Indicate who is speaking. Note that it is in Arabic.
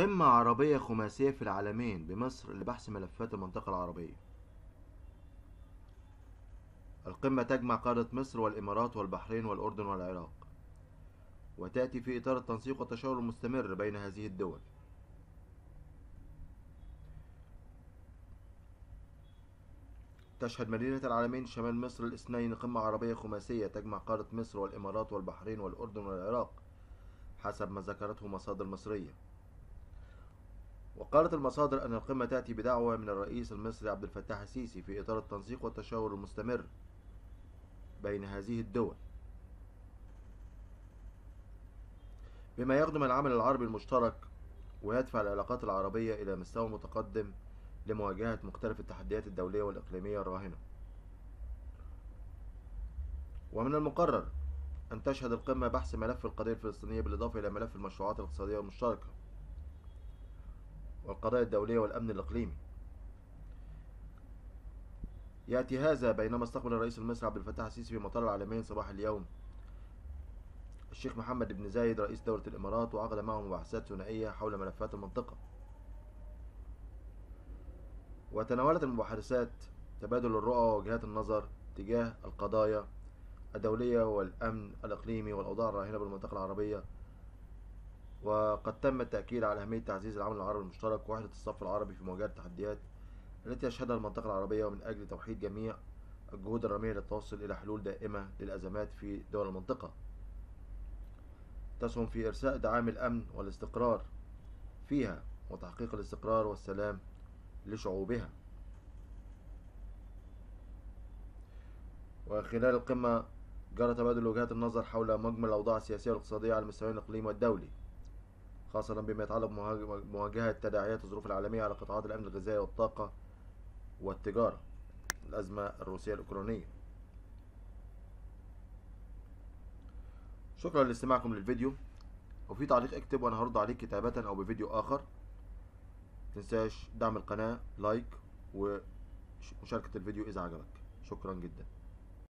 Speaker 1: قمة عربية خماسية في العالمين بمصر لبحث ملفات المنطقة العربية. القمة تجمع قادة مصر والإمارات والبحرين والأردن والعراق وتأتي في إطار التنسيق والتشاور المستمر بين هذه الدول. تشهد مدينة العالمين شمال مصر الاثنين قمة عربية خماسية تجمع قادة مصر والإمارات والبحرين والأردن والعراق حسب ما ذكرته مصادر مصرية. وقالت المصادر أن القمة تأتي بدعوة من الرئيس المصري عبد الفتاح السيسي في إطار التنسيق والتشاور المستمر بين هذه الدول. بما يخدم العمل العربي المشترك ويدفع العلاقات العربية إلى مستوى متقدم لمواجهة مختلف التحديات الدولية والإقليمية الراهنة. ومن المقرر أن تشهد القمة بحث ملف القضية الفلسطينية بالإضافة إلى ملف المشروعات الاقتصادية المشتركة. والقضايا الدولية والأمن الإقليمي. يأتي هذا بينما استقبل الرئيس المصري عبد الفتاح السيسي في مطار العالمين صباح اليوم. الشيخ محمد بن زايد رئيس دولة الإمارات وعقد معه مباحثات ثنائية حول ملفات المنطقة. وتناولت المباحثات تبادل الرؤى ووجهات النظر تجاه القضايا الدولية والأمن الإقليمي والأوضاع الراهنة بالمنطقة العربية وقد تم التأكيد على أهمية تعزيز العمل العربي المشترك ووحدة الصف العربي في مواجهة التحديات التي يشهدها المنطقة العربية ومن أجل توحيد جميع الجهود الرامية للتوصل إلى حلول دائمة للأزمات في دول المنطقة. تسهم في إرساء دعام الأمن والاستقرار فيها وتحقيق الاستقرار والسلام لشعوبها. وخلال القمة جرى تبادل وجهات النظر حول مجمل الأوضاع السياسية والاقتصادية على المستويين الإقليمي والدولي. خاصة بما يتعلق بمواجهة تداعيات الظروف العالمية على قطاعات الأمن الغذائي والطاقة والتجارة الأزمة الروسية الأوكرانية. شكرا لاستماعكم للفيديو. وفي تعليق اكتب وأنا هرد عليك كتابة أو بفيديو آخر. متنساش دعم القناة لايك ومشاركة الفيديو إذا عجبك. شكرا جدا.